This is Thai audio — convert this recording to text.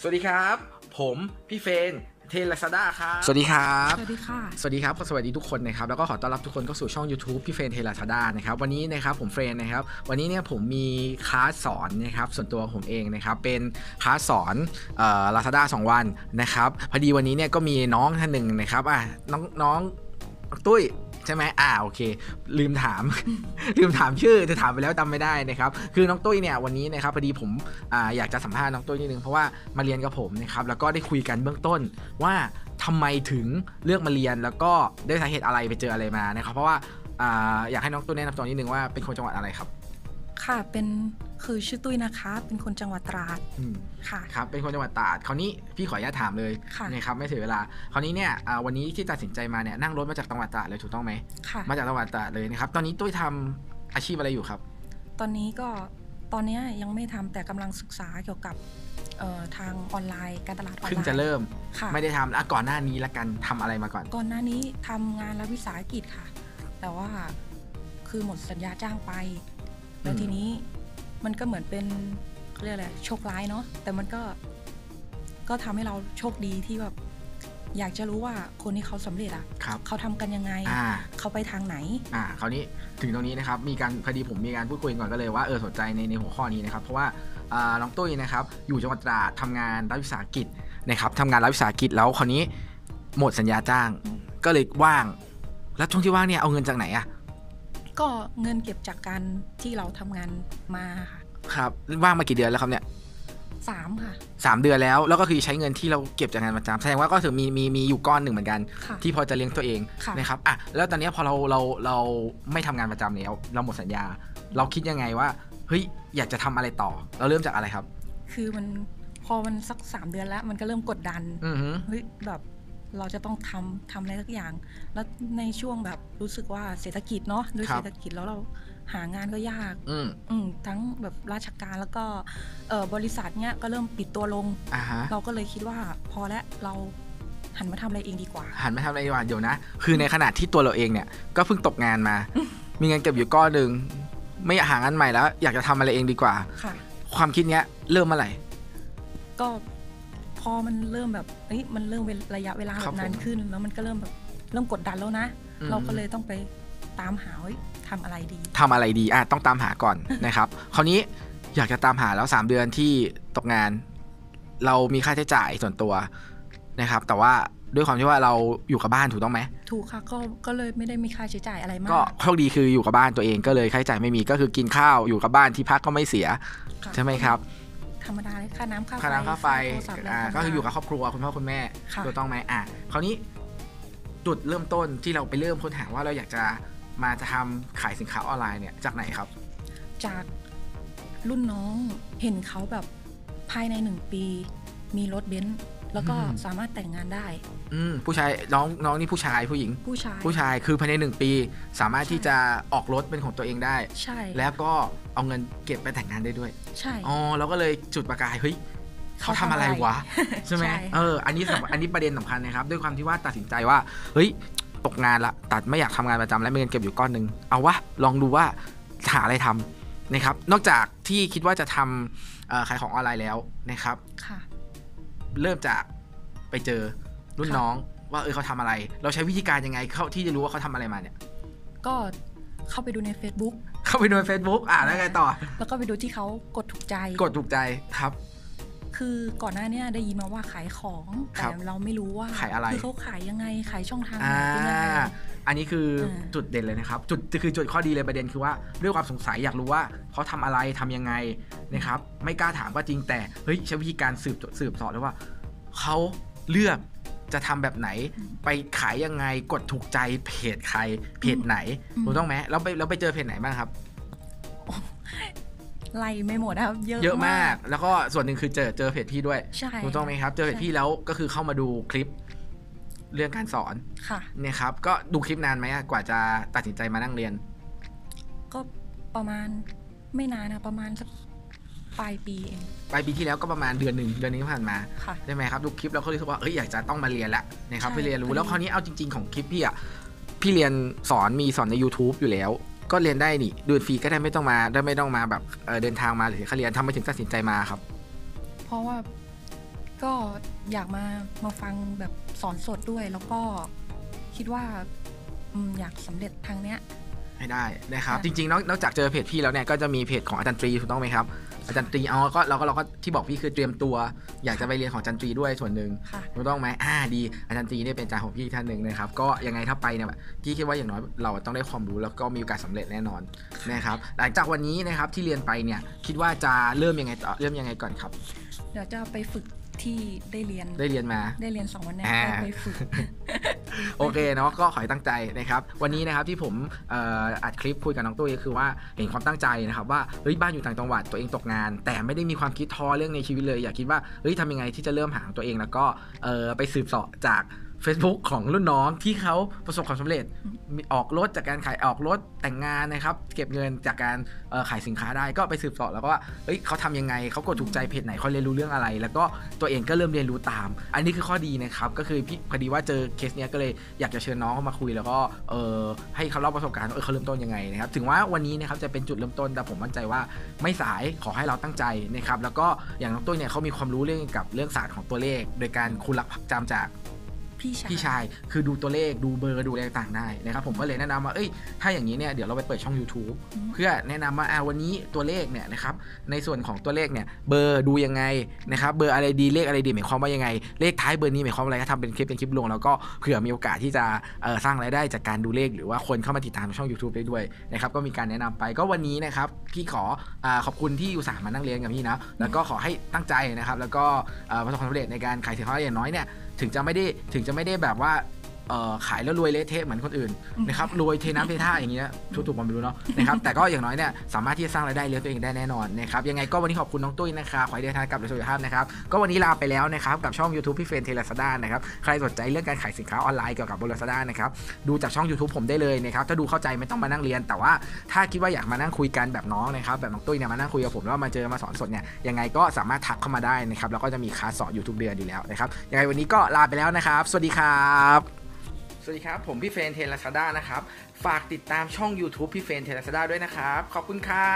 สวัสดีครับ ผมพี่เฟรนเทเลซาด้าครับสวัสดีครับ สวัสดีค่ะ สวัสดีครับ สวัสดีทุกคนนะครับ แล้วก็ขอต้อนรับทุกคนเข้าสู่ช่อง YouTube พี่เฟรนเทลาซาด้านะครับ วันนี้นะครับผมเฟรนนะครับ วันนี้เนี่ยผมมีคลาสสอนนะครับ ส่วนตัวผมเองนะครับ เป็นคลาสสอนลาซาด้าสองวันนะครับ พอดีวันนี้เนี่ยก็มีน้องท่านหนึ่งนะครับ อะ น้องน้องตุ้ย ใช่ไหมอ่าโอเค ลืมถาม ลืมถามชื่อจะถามไปแล้วจำไม่ได้นะครับ คือน้องตุ้ยเนี่ยวันนี้นะครับพอดีผมอ่าอยากจะสัมภาษณ์น้องตุ้ยนิดนึงเพราะว่ามาเรียนกับผมนะครับแล้วก็ได้คุยกันเบื้องต้นว่าทำไมถึงเลือกมาเรียนแล้วก็ได้สาเหตุอะไรไปเจออะไรมานะครับ เพราะว่าอ่าอยากให้น้องตุ้ยแนะนำตัวนิดนึงว่าเป็นคนจังหวัดอะไรครับ ค่ะเป็นคือชื่อตุ้ยนะคะ เป็นคนจังหวัดตราดอืมค่ะ ครับเป็นคนจังหวัดตราดคราวนี้พี่ขออนุญาตถามเลยค่ะนะครับไม่เสียเวลาคราวนี้เนี่ยอ่าวันนี้ที่ตัดสินใจมาเนี่ยนั่งรถมาจากจังหวัดตราดเลยถูกต้องไหมค่ะ มาจากจังหวัดตราดเลยนะครับตอนนี้ตุ้ยทำอาชีพอะไรอยู่ครับ ตอนนี้ก็ตอนเนี้ยยังไม่ทำแต่กำลังศึกษาเกี่ยวกับเอ่อทางออนไลน์การตลาดออนไลน์เพิ่งจะเริ่มค่ะไม่ได้ทำอะก่อนหน้านี้ละกันทำอะไรมาก่อน ก่อนหน้านี้ทำงานรัฐวิสาหกิจค่ะ แต่ว่าคือหมดสัญญาจ้างไป แล้วอืม ทีนี้ มันก็เหมือนเป็นเขาเรียกอะไรโชคร้ายเนาะแต่มันก็ก็ทำให้เราโชคดีที่แบบอยากจะรู้ว่าคนที่เขาสำเร็จอะครับเขาทำกันยังไงอ่าเขาไปทางไหน อ่า คราวนี้ถึงตรงนี้นะครับ มีการพอดีผมมีการพูดคุยก่อนก็เลยว่าเออสนใจในในหัวข้อนี้นะครับ เพราะว่าอ่าน้องตุ้ยนะครับ อยู่จังหวัดตราดทำงานรัฐวิสาหกิจนะครับทำงานรัฐวิสาหกิจแล้วคราวนี้หมดสัญญาจ้างอืมก็เลยว่าง แล้วช่วงที่ว่างเนี่ยเอาเงินจากไหนอะ ก็เงินเก็บจากการที่เราทำงานมาค่ะครับว่างมากี่เดือนแล้วครับเนี่ยสามค่ะ สามเดือนแล้วแล้วก็คือใช้เงินที่เราเก็บจากงานประจำแสดงว่าก็ถือมีมีมีอยู่ก้อนหนึ่งเหมือนกัน ค่ะ ที่พอจะเลี้ยงตัวเองค่ะ นะครับอะแล้วตอนเนี้ยพอเราเราเราไม่ทำงานประจำแล้ว เราหมดสัญญา เราคิดยังไงว่าเฮ้ยอยากจะทำอะไรต่อ เราเริ่มจากอะไรครับ คือมันพอมันสักสามเดือนแล้ว มันก็เริ่มกดดันอือฮึเฮ้ยแบบ เราจะต้องทำทำอะไรสักอย่าง แล้วในช่วงแบบรู้สึกว่าเศรษฐกิจเนาะด้วยเศรษฐกิจแล้วเราหางานก็ยาก อืมอืมทั้งแบบราชการแล้วก็เอ่อบริษัทเนี้ยก็เริ่มปิดตัวลงอ่าฮะเราก็เลยคิดว่าพอแล้วเราหันมาทำอะไรเองดีกว่า หันมาทำอะไรดีกว่าเดี๋ยวนะ คือในขณะที่ตัวเราเองเนี่ยก็เพิ่งตกงานมา มีเงินเก็บอยู่ก้อนหนึ่งไม่อยากหางานใหม่แล้ว อยากจะทำอะไรเองดีกว่า ค่ะ ความคิดเนี้ยเริ่มเมื่อไหร่ ก็พ อมันเริ่มแบบเอ้ยมันเริ่มเวลระยะเวลาคแบรับบนานผมขึ้น แล้วมันก็เริ่มแบบเริ่มกดดันแล้วนะ อืม เราก็เลยต้องไปตามหาว่าทำอะไรดี ทำอะไรดีอะต้องตามหาก่อน นะครับ คราวนี้อยากจะตามหาแล้ว 3 เดือนที่ตกงาน เรามีค่าใช้จ่ายส่วนตัวนะครับ แต่ว่าด้วยความที่ว่าเราอยู่กับบ้านถูกต้องไหม ถูกค่ะก็ก็เลยไม่ได้มีค่าใช้จ่ายอะไรมากก็โชคดีคืออยู่กับบ้านตัวเองก็เลยค่าใช้จ่ายไม่มีก็คือกินข้าวอยู่กับบ้านที่พักก็ไม่เสีย ค่ะใช่ไหมครับ ธรรมดาเลยค่าน้ำค่าไฟค่าน้ำค่าไฟโทรศัพท์อะไรอ่าธรรมดาก็คืออยู่กับครอบครัวคุณพ่อคุณแม่ค่ะ ถูกต้องไหมอะคราวนี้จุดเริ่มต้นที่เราไปเริ่มค้นหาว่าเราอยากจะมาจะทำขายสินค้าออนไลน์เนี่ยจากไหนครับ จากรุ่นน้องเห็นเขาแบบภายในหนึ่งปี มีรถเบนซ์ แล้วก็อืมสามารถแต่งงานได้ อืมผู้ชายน้องน้องนี่ผู้ชายผู้หญิง ผู้ชาย ผู้ชายคือภายในหนึ่งปี สามารถใช่ที่จะออกรถเป็นของตัวเองได้ ใช่ แล้วก็เอาเงินเก็บไปแต่งงานได้ด้วย ใช่ อ๋อเราก็เลยจุดประกายเฮ้ยเขาทำอะไรวะใช่ไหมใช่เอออันนี้สำอันนี้ประเด็นสำคัญนะครับ ด้วยความที่ว่าตัดสินใจว่า เฮ้ยตกงานละตัดไม่อยากทำงานประจำแล้วมีเงินเก็บอยู่ก้อนหนึ่งเอาวะลองดูว่าหาอะไรทำนะครับ นอกจากที่คิดว่าจะทำเอ่อขายของออนไลน์แล้วนะครับค่ะ เริ่มจากไปเจอรุ่นค่ะน้องว่าเออเขาทำอะไร เราใช้วิธีการยังไงเขาที่จะรู้ว่าเขาทำอะไรมาเนี่ย ก็เข้าไปดูใน Facebook เข้าไปดูใน Facebook อ่าแล้วไงต่อ แล้วก็ไปดูที่เขากดถูกใจ กดถูกใจครับ คือก่อนหน้าเนี้ได้ยินมาว่าขายของครัแต่บเราไม่รู้ว่าขายอะไรคือเขาขายยังไงขายช่องทางไหนอ่าเป็นยังไง อันนี้คืออาจุดเด่นเลยนะครับ จุดคือจุดข้อดีเลยประเด็นคือว่าด้วยความสงสัยอยากรู้ว่าเขาทำอะไรทำยังไงนะครับ ไม่กล้าถามก็จริงแต่เฮ้ยใช้วิธีการสืบสืบสอบเลยว่าเขาเลือกจะทำแบบไหน ไปขายยังไงกดถูกใจเพจใครเพจไหนถูกต้องไหมแล้วไปแล้วไปเจอเพจไหนบ้างครับไล่ไม่หมดนะครับเยอะเยอะมาก แล้วก็ส่วนหนึ่งคือเจอเจอเพจพี่ด้วยใช่ถูกต้องไหมครับ เจอเพจพี่แล้วก็คือเข้ามาดูคลิป เรื่องการสอนค่ะ เนี่ยครับ ก็ดูคลิปนานไหมอะกว่าจะตัดสินใจมานั่งเรียน ก็ประมาณไม่นานนะประมาณสักปลายปีเองปลายปีที่แล้วก็ประมาณเดือนหนึ่งเดือนหนึงที่ผ่านมาค่ะได้ไหมครับดูคลิปแล้วก็รู้สึกว่าเอ้ยอยากจะต้องมาเรียนละนะครับใช่ไปเรียนรู้พอดีแล้วคราวนี้เอาจริง ๆของคลิปพี่อะพี่เรียนสอนมีสอนใน YouTube อยู่แล้ว ก็เรียนได้นี่ดูฟรีก็ได้ไม่ต้องมาได้ไม่ต้องมาแบบเอ่อเดินทางมาหรือค่าเรียนทำไมถึงตัดสินใจมาครับ เพราะว่า ก็อยากมามาฟังแบบสอนสดด้วย แล้วก็คิดว่าอืมอยากสำเร็จทางเนี้ย ให้ได้นะครับค่ะจริงๆนอกนอกจากเจอเพจพี่แล้วเนี่ยก็จะมีเพจของอาจารย์ตรีถูกต้องไหมครับ อาจารย์ตรีเอาก็เราก็เราก็ที่บอกพี่คือเตรียมตัว อยากจะไปเรียนของอาจารย์ตรีด้วยส่วนหนึ่งค่ะ ถูกต้องไหมอ่าดี อาจารย์ตรีเนี่ยเป็นอาจารย์ของพี่ท่านหนึ่งนะครับ ก็ยังไงถ้าไปเนี่ยพี่คิดว่าอย่างน้อยเราต้องได้ความรู้แล้วก็มีโอกาสสำเร็จแน่นอนนะครับ หลังจากวันนี้นะครับที่เรียนไปเนี่ยคิดว่าจะเริ่มยังไงต่อเริ่มยังไงก่อนครับ เดี๋ยวจะไปฝึกที่ได้เรียนได้เรียนมา ได้เรียนสองวันเนี้ยอ่า ก็ไปฝึก โอเคเนาะก็ขอให้ตั้งใจนะครับ วันนี้นะครับที่ผมอัดคลิปคุยกับน้องตุ้ยก็คือว่าเห็นความตั้งใจนะครับว่าเฮ้ยบ้านอยู่ต่างจังหวัดตัวเองตกงาน แต่ไม่ได้มีความคิดท้อเรื่องในชีวิตเลย อยากคิดว่าเฮ้ยทำยังไงที่จะเริ่มหางตัวเองแล้วก็ไปสืบเสาะจาก Facebook ของรุ่นน้องที่เขาประสบความสำเร็จมีออกรถจากการขายออกรถแต่งงานนะครับ เก็บเงินจากการขายสินค้าได้ก็ไปสืบสาะแล้วก็ว่าเฮ้ยเขาทำยังไงเขากดถูกใจเพจไหนเขาเรียนรู้เรื่องอะไร แล้วก็ตัวเองก็เริ่มเรียนรู้ตาม อันนี้คือข้อดีนะครับ ก็คือพี่พอดีว่าเจอเคสเนี้ยก็เลยอยากจะเชิญน้องเข้ามาคุย แล้วก็เออให้เขาเล่าประสบการณ์เออเขาเริ่มต้นยังไงนะครับถึงว่าวันนี้นะครับจะเป็นจุดเริ่มต้นแต่ผมมั่นใจว่าไม่สายขอให้เราตั้งใจนะครับแล้วก็อย่างน้องตุ้ยเนี่ยเขามีความรู้เรื่องกับเรื่องศาสตร์ของตัวเลข โดยการคุณลักจำจาก พี่ชายพี่ชาย คือดูตัวเลขดูเบอร์ดูอะไรต่างๆได้นะครับผมก็เลยแนะนำว่าเอ้ยถ้าอย่างนี้เนี่ยเดี๋ยวเราไปเปิดช่อง YouTube อืมเพื่อแนะนำว่าอ่าวันนี้ตัวเลขเนี่ยนะครับในส่วนของตัวเลขเนี่ยเบอร์ดูยังไงนะครับเบอร์อะไรดีเลขอะไรดีหมายความว่ายังไง เลขท้ายเบอร์นี้หมายความว่าอะไรถ้าทำเป็นคลิปเป็นคลิปลงแล้วก็เผื่อมีโอกาสที่จะเอ่อสร้างรายได้จากการดูเลข หรือว่าคนเข้ามาติดตามช่อง YouTube ได้ด้วยนะครับก็มีการแนะนำไปก็วันนี้นะครับพี่ขออาขอบคุณที่อุตส่าห์มานั่งเรียนกับพี่นะแล้วก็ขอให้ตั้งใจนะครับแล้วก็เอ่อประสบความสำเร็จในการขายสินค้าอย่างน้อยเนี่ย ถึงจะไม่ได้ถึงจะไม่ได้แบบว่า ขายแล้วรวยเละเทะเหมือนคนอื่นนะครับรวยเทน้ำเทท่าอย่างเงี้ยทุกถูกผมไม่รู้เนาะนะครับแต่ก็อย่างน้อยเนี่ยสามารถที่จะสร้างรายได้เลี้ยงตัวเองได้แน่นอนนะครับยังไงก็วันนี้ขอบคุณน้องตุ้ยนะครับขอให้เดินทางกลับโดยสุขภาพนะครับก็วันนี้ลาไปแล้วนะครับกับช่อง YouTube พี่เฟรนเทเลสดานะครับใครสนใจเรื่องการขายสินค้าออนไลน์เกี่ยวกับบนลาซาด้านะครับดูจากช่อง YouTube ผมได้เลยนะครับถ้าดูเข้าใจไม่ต้องมานั่งเรียน แต่ว่าถ้าคิดว่าอยากมานั่งคุยกันแบบน้องนะครับแบบน้องตุ้ยเนี่ยมานั่งคุยกับผมแล้วมาเจอมาสอนสดเนี่ยยังไงก็สามารถทักเข้ามาได้นะครับแล้วก็จะมีคลาสสอนอยู่ทุกเดือนอยู่แล้วนะครับยังไงวันนี้ก็ลาไปแล้วนะครับ สวัสดีครับ สวัสดีครับ ผมพี่เฟรนเทนลาซาด้านะครับ ฝากติดตามช่อง YouTube พี่เฟรนเทนลาซาด้าด้วยนะครับ ขอบคุณครับ